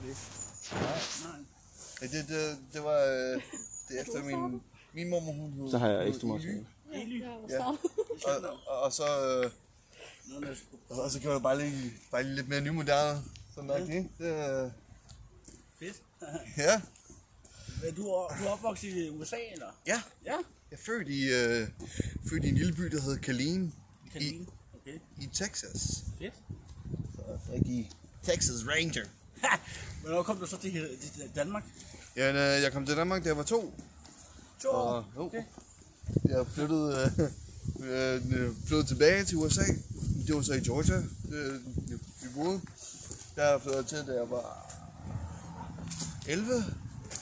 høre det. Nej. Ja, det, det, det var øh, det er efter min, min mormor, hun hed. Så har jeg ekstra meget. Eli. Ja. Og, og, og, så, øh, og, så gjorde jeg bare lige, bare lige lidt mere nymoderne. Sådan nok, ikke? Det, øh, Fedt. ja. Men du er, du er opvokset i USA, eller? Ja, Ja. jeg er født i, øh, født i en lille by, der hedder Kalin Kanin. Okay. i Texas. Fedt. Så rigtig Texas Ranger. Hvornår kom du så til, til Danmark? Ja, øh, jeg kom til Danmark, da jeg var to. To år. Og, jo, Okay. jeg flyttede, øh, øh, flyttede tilbage til USA. Det var så i Georgia, øh, vi boede. Der flyttede jeg til, da jeg var 11.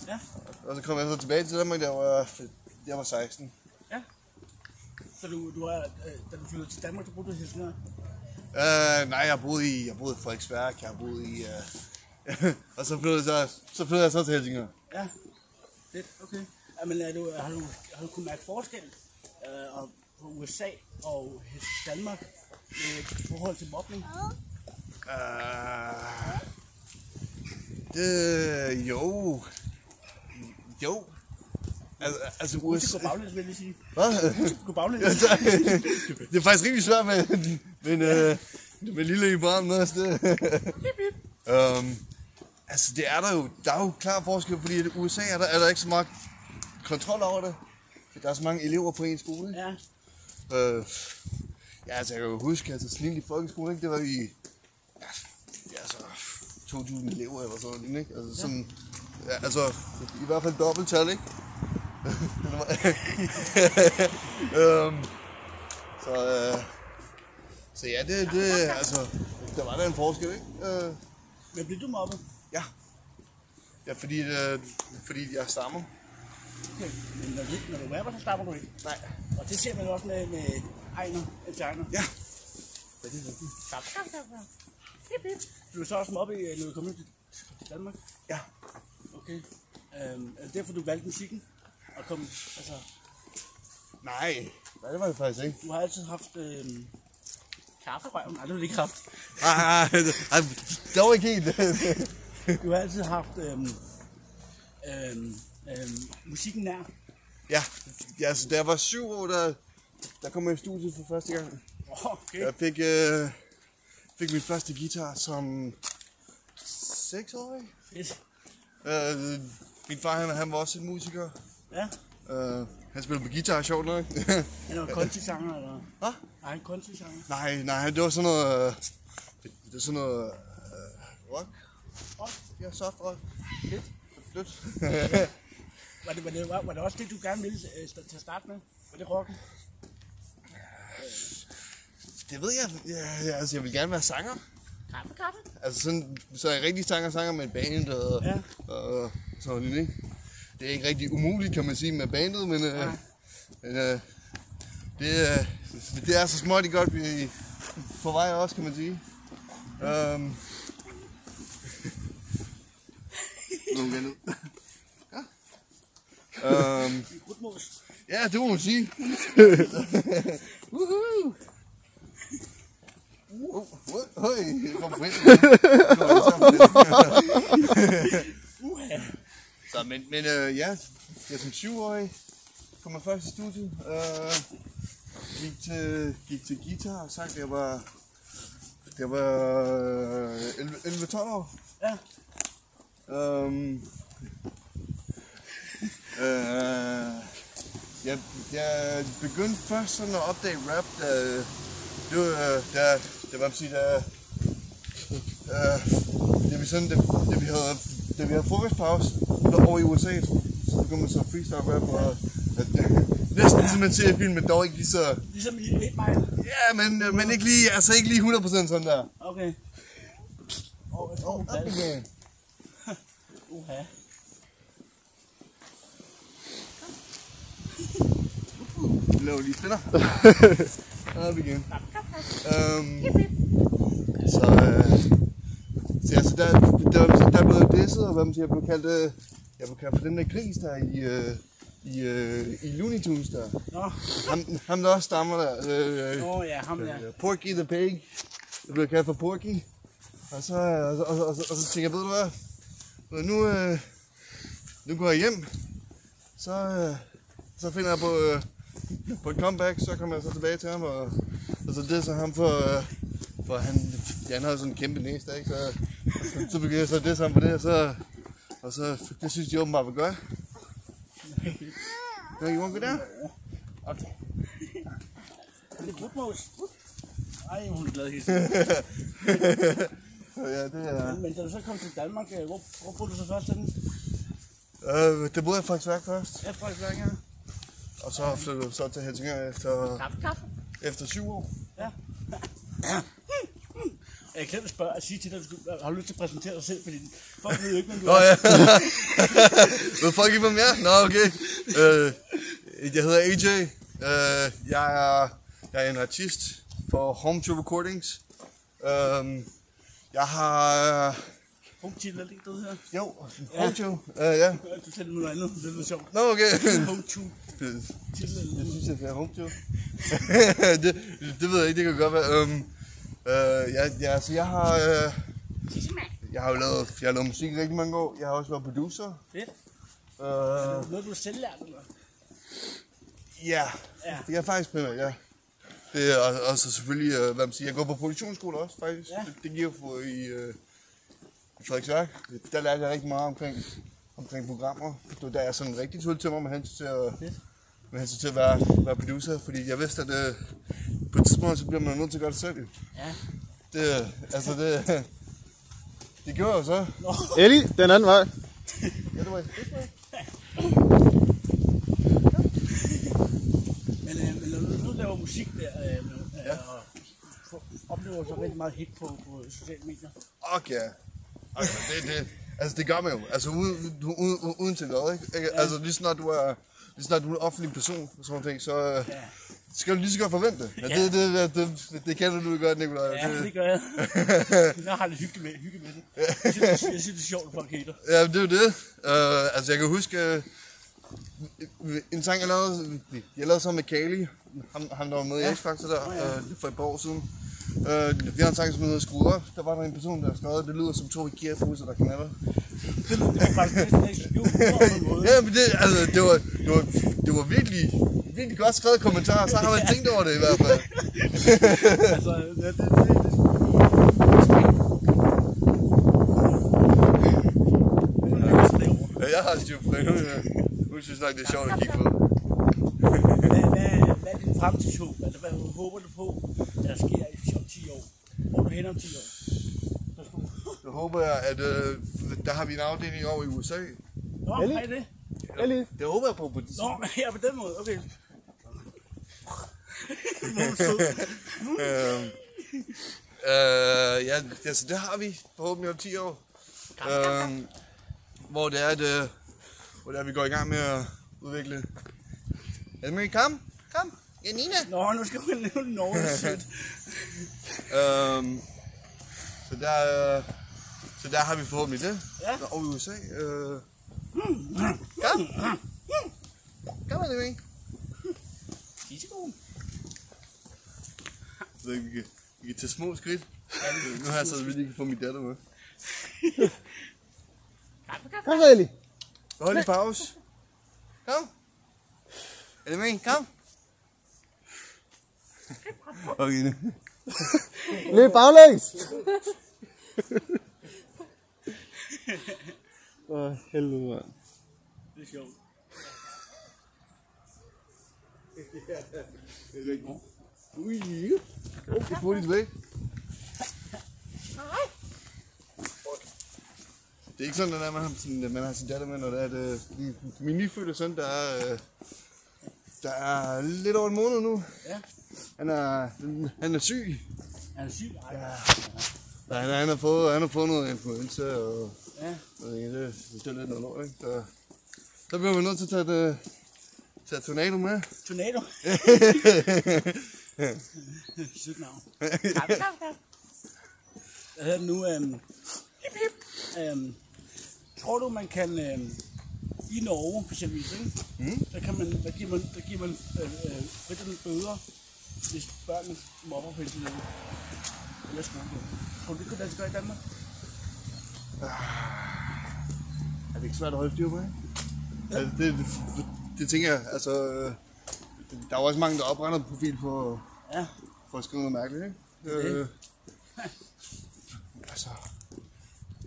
Ja. Og så kom jeg så tilbage til Danmark, da jeg var, jeg var 16. Så du, du er, øh, da du flyttede til Danmark, du boede du i Helsingør? Uh, nej, jeg boede i, jeg boede i Frederiksværk, jeg boede i... Uh, og så flyttede, jeg så, så flyttede jeg så til Helsingør. Ja. Fedt, okay. Jamen, er du, har, du, har du kunnet mærke forskel øh, og- på USA og Danmark i forhold til mobning? Uh, det, jo. Jo. Altså, altså USA... gå baglæns, vil jeg lige sige. Hvad? Gå baglæns. det er faktisk rigtig svært med, med, øh, med lille i branden også. Det. um, altså, det er der jo. Der er jo klar forskel, fordi i USA er der, er der ikke så meget kontrol over det. Der er så mange elever på en skole. Ja. Øh, ja, altså, jeg kan jo huske, altså en i folkeskolen, ikke? det var i, ja, altså, 2.000 elever eller sådan noget, ikke? Altså sådan, ja, altså, i hvert fald dobbelttal, ikke? um, så, øh, så ja, det, det, altså, der var der en forskel, ikke? Øh, Men blev du mobbet? Ja. Ja, fordi, øh, fordi jeg stammer. Okay. Men når du, når du rapper, så stammer du ikke. Nej. Og det ser man også med, med Ejner, Ejner. Ja. Ja, det er rigtigt. Stop, stop, stop, stop. Hip, hip. Du er så også mobbet, øh, når du kommer til, til Danmark? Ja. Okay. Øhm, er det derfor, du valgte musikken? Og kom, altså, Nej. Nej, det var det faktisk ikke. du har altid haft øhm, kafferøven. Nej, det har du ikke haft. Ah, ah, det var ikke helt. Du har altid haft øhm, øhm, øhm, musikken nær. Ja, ja altså, da jeg var syv år, der, der kom jeg i studiet for første gang. Okay. Jeg fik, øh, fik min første guitar som seksårig. Fedt. Øh, min far, han, han var også en musiker. Ja. Øh, han spillede på guitar, sjovt nok. Han var country-sanger, eller? Hvad? Nej, en country-sanger. nej, nej, det var sådan noget... Det, det var sådan noget... Øh, rock. Rock? Ja, soft rock. Fedt. Dødt. Var det, var, det, var, var det også det, du gerne ville øh, til at starte med? Var det rocken? det ved jeg. Ja, ja, altså, jeg vil gerne være sanger. Kaffe, kaffe. Altså sådan, så er jeg rigtig sanger sanger med et band og, Ja. og sådan noget, ikke? Det er ikke rigtig umuligt, kan man sige, med bandet, men, øh, men øh, det, øh, det er så småt godt vi er på vej også, kan man sige. Um, igen ud. Ja. Krudtmås. ja, det må man sige. Woohoo! Uh, what? Høj, jeg kom på. Så, men, men øh, ja, jeg som syvårig kom jeg først i studiet. Øh, gik, til, gik til guitar og sang, jeg var, jeg var øh, 11-12 år. Ja. Um, øh, jeg, jeg begyndte først sådan at opdage rap, da, det var, øh, da, det var, sige, da, øh, da vi sådan, da, da vi havde, da vi havde frokostpause over i USA, så begyndte man så freestyle rap, og at, næsten som man ser i film, men dog ikke lige så, Ligesom i 8 Mile. ja, men, øh, men ikke lige, altså ikke lige 100% sådan der. Okay. Åh, oh, jeg tror, hun Op faldt. igen. Uha. Vi laver lige spinner. Op igen. Um, så, øh, så altså, der, der, der blev jeg disset, og hvad man siger, blev kaldt, øh, jeg blev kaldt for den der gris der i, øh, i, øh, i Looney Tunes der. Nå, Ham, ham der også stammer der. Øh, Nå ja, ham der. øh, Porky the Pig. Jeg blev kaldt for Porky. Og så, og, og, og, så, og så tænkte jeg, ved du hvad? Og nu, øh, nu går jeg hjem. Så, øh, så finder jeg på, øh, på et comeback, så kommer jeg så tilbage til ham, og, og så det så ham for, øh, for han, ja, han har sådan en kæmpe næse, der, ikke? Så, så begynder jeg så det sammen på det, og så, og så det synes de åbenbart vil gøre. Ja, you want to go down? Okay. Det er brudmås. Ej, hun er glad tiden. Ja, det er... Men, men da du så kom til Danmark, øh, hvor, hvor boede du så først henne? Øh, det boede jeg faktisk værk først, Ja, Frederiksværk, ja. og så flyttede jeg så til Helsingør efter, Kaffe, kaffe. efter syv år. Ja. Jeg glemte at spørge at sige til dig, at du skulle, har du lyst til at præsentere dig selv, fordi folk ved jo ikke, hvem du Nå er. ja. Ved folk ikke, hvem jeg er? Nå, okay. Øh, jeg hedder AJ. Øh, jeg, er, jeg er en artist for Home to Recordings. Øh, jeg har... Home Chill, er ikke det, her? Jo, Home to. Øh, ja. Du sagde noget andet, det er lidt sjovt. Nå, okay. Home Chill, noget. synes jeg, det er Home det, det ved jeg ikke, det kan godt være. Um, øh, ja, ja, så jeg har... Øh, jeg har jo lavet, jeg har lavet musik i rigtig mange år. Jeg har også været producer. Fedt. Øh, Noget, du selv lært, eller? Ja, Ja. det er faktisk primært, ja. Det er og- og så selvfølgelig, øh, hvad man siger, jeg går på produktionsskole også, faktisk. Ja. Det, det giver for i, øh, i Frederiksværk. Der lærte jeg rigtig meget omkring, omkring programmer. Det var der, jeg sådan rigtig tog til mig med hensyn til at, med hensyn til at være, være producer, fordi jeg vidste, at øh, på et tidspunkt, så bliver man nødt til at gøre det selv. Ja. Det, altså det, det gjorde jeg så. Ellie, den anden vej. Ja, det var det var- men, øh, men når laver musik der, øh, øh, og får- oplever så rigtig meget hit på, på sociale medier. Okay. ja. Altså, det, det, altså, det gør man jo. Altså, uden, uden, uden til noget, ikke? ikke? Altså, lige snart du er, lige snart du er en offentlig person, og sådan noget, så øh, Ja. skal du lige så godt forvente det. Ja, det, det, det, det, det, kender du godt, Nicolaj. Ja, det gør jeg. Jeg har det hygge med, hygge med det. Jeg synes, jeg synes, det er sjovt, at folk hater. Ja, det er jo det. Uh, altså, jeg kan huske en sang, jeg lavede, jeg lavede sammen med Kali, ham, ham der var med i X-Factor der, uh, for et par år siden. Uh, vi har en sang, som hedder Skruer. Der var der en person, der skrev, det lyder som to Ikea-fuser, der knaller. Det var faktisk næsten. Ja, men det, altså, det, var, det, var, det var virkelig, virkelig godt skrevet kommentarer, så har man tænkt over det i hvert fald. Altså, ja, det, det, det. Ja, jeg har styr på det. Hun synes nok, det er sjovt at kigge på. Hvad, hvad, hvad er din fremtidshåb? Altså, hvad håber du på, der sker i om 10 år? Hvor er du hen om 10 år? Så håber jeg, at øh, der har vi en afdeling over i USA. Nå, Ellie? er det? Ellie. Det håber jeg på på det Nå, ja, på den måde, okay. Sød. øh, øh, ja, altså, det har vi forhåbentlig om 10 år. Øh, hvor det er, at, øh, hvor det er, at vi går i gang med at udvikle. Elmarie, kom, kom. Ja, Nina. Nå, nu skal vi nævne Norge, shit. Øhm, så der, øh, så der har vi forhåbentlig det. Ja. Og i USA. Øh, kom. Kom med det, ikke? Fiskegod. Så vi kan, vi kan tage små skridt. Nu har jeg så, at vi lige kan få min datter med. Kom så, Ellie. Hold lige pause. Kom. Er det med? Kom. Okay, nu. Løb baglæns. Åh, helvede, mand. Det er sjovt. Ui, okay, få lidt væk. Det er ikke sådan, at man har, sin, man har sin datter med, når det er det, min, min nyfødte søn, der er, øh, der er lidt over en måned nu. Ja. Han er, han er syg. Han er syg. Ej, ja. Så han, han, har fået, han har fået noget influenza, og ja. jeg det, det er lidt noget lort, ikke? Så, så bliver vi nødt til at tage, det, tage tornado med. Tornado. Sygt navn. Hvad hedder det nu? Øhm, hip, hip. Øhm, tror du, man kan... Øhm, I Norge, for eksempel, ikke? Mm. Der, kan man, der giver man, der giver man øh, øh, frit bøder, hvis børnene mobber på internettet. Eller skole. Tror du, det kunne lade sig gøre i Danmark? det er svært at holde styr på, ikke? Ja. Altså, det, det, det, det, tænker jeg, altså... øh, Der er jo også mange, der opretter profil for, Ja, for at skrive noget mærkeligt, ikke? Det det. Øh, altså...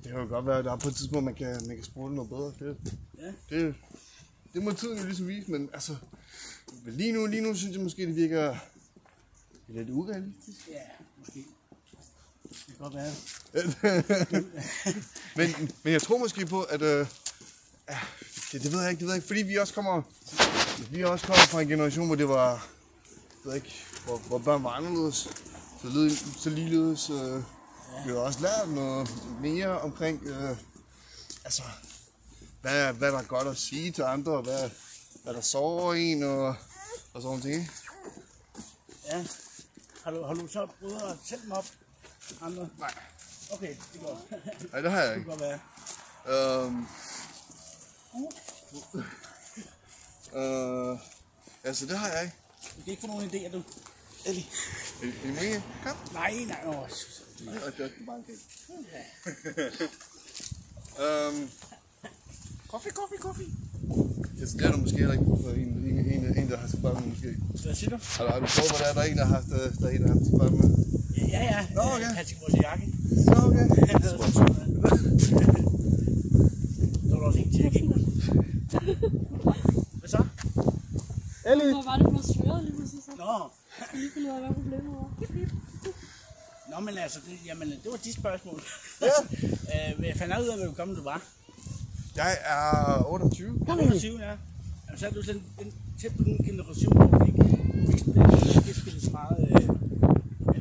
Det kan jo godt være, at der er på et tidspunkt, man kan, man kan spole noget bedre. Det, ja. det, det må tiden jo ligesom vise, men altså... Lige nu, lige nu synes jeg måske, det virker lidt urealistisk. Ja, måske. Det kan godt være. men, men jeg tror måske på, at... Øh, ja, det, det ved jeg ikke, det ved jeg ikke, fordi vi også kommer... Vi også kommer fra en generation, hvor det var... Jeg ved ikke, hvor, hvor børn var anderledes. Så, led, så ligeledes... Øh, vi har også lært noget mere omkring... Øh, altså, hvad, hvad der er godt at sige til andre, og hvad, hvad der sover en, og, og sådan ting. Ja. Har du, har du så prøvet at sætte dem op? Andre? Nej, Okay, det går. det nej, det har jeg kan ikke. godt være. Øhm, øh, altså, det har jeg ikke. Du kan ikke få nogen idéer, du. Ellie. Er, er I med? Kom. Nej, nej, åh. Og det er bare okay. øhm, Kaffe, kaffe, kaffe. altså, det er der måske heller ikke for en, en, en, en, der har til børn med, måske. Hvad siger du? Har, har du prøvet, hvad der er, der er en, der har øh, der er en, der har haft til børn med? Ja, ja. Nå, okay. Han skal vores jakke. Nå, okay. Så var der også en til, ikke? Hvad så? Ellie! Hvor var det frustreret lige pludselig så? Nå. Lige finde ud af, hvad problemet var. Nå, men altså, det, jamen, det var de spørgsmål. Ja. øh, jeg fandt ud af, hvor gammel du var. Jeg er 28. 28, ja. Jamen, så er du sådan en, tæt på den generation, hvor vi ikke, vi ikke spillede, ikke spillede så meget... Øh,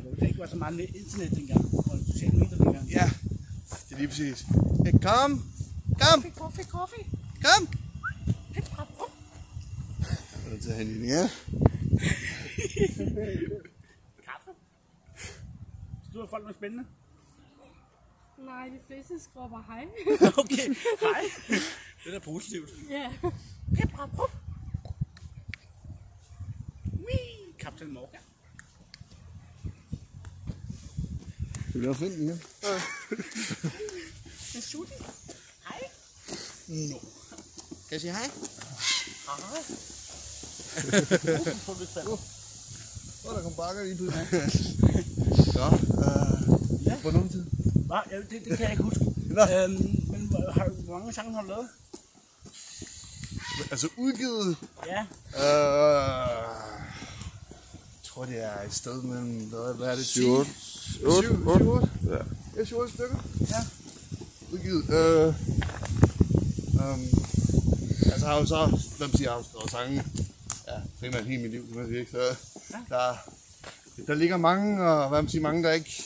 hvor der ikke var så meget internet dengang, og sociale medier dengang. Ja, det er lige præcis. Ja, kom. Kom. Kaffe, kaffe. Kom. Er du til at have en ja? Kaffe. Så du har folk med spændende? Nej, de fleste bare hej. okay, hej. Det er positivt. ja. Hip, hop, hop. Wee, Captain Morgan. Du vil finde den, ja? En sutti. Hej. No. Kan jeg sige hej? Hej. På lidt fald. Åh, der kom bakker lige pludselig. Nå, øh, Ja. hvor nogen tid? Hva? Ja, det, det kan jeg ikke huske. Nå. Øhm, men hvor- har, hvor mange sange har du lavet? Altså udgivet, Ja, øh, jeg tror det er et sted mellem, hvad, hvad er det? 7, 8. 8, 7, 8. 8? Ja. Ja, 7, 8 stykker. ja. Udgivet. Øh, um, altså har jeg jo så, hvem siger, jeg har jo sange, primært hele mit liv, kan man sige, ikke? Så der, der ligger mange, og hvad man siger, mange, der ikke,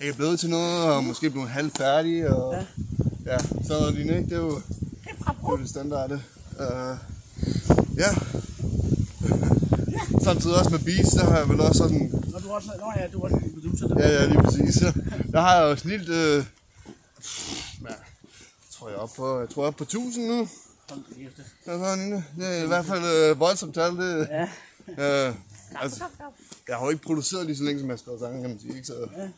ikke er blevet til noget, og måske blevet halvfærdige, og Ja. ja, sådan noget lignende, ikke? Det er jo, det er jo det standarde. Uh, ja. Samtidig også med beats, der har jeg vel også sådan, Når du også, nå ja, du er en producer. Der. Ja, ja, lige præcis. Der har jeg jo snilt, øh, ja, tror jeg op på, jeg tror jeg er op på 1000 nu. Det er i hvert fald øh, voldsomt tal. Det, Ja, øh, altså, jeg har jo ikke produceret lige så længe, som jeg har skrevet sange, kan man sige. Ikke? Så, ja.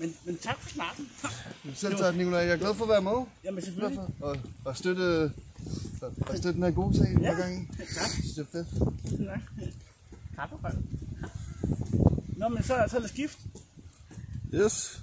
Men, men tak for snakken. selv tak, Nicolaj. Jeg er glad for at være med. Jamen selvfølgelig. for, og, og støtte, og, støtte den her gode sag hver Ja. gang. Tak. Det er fedt. Ja. Kaffe, Nå, men så, så er det skift. Yes.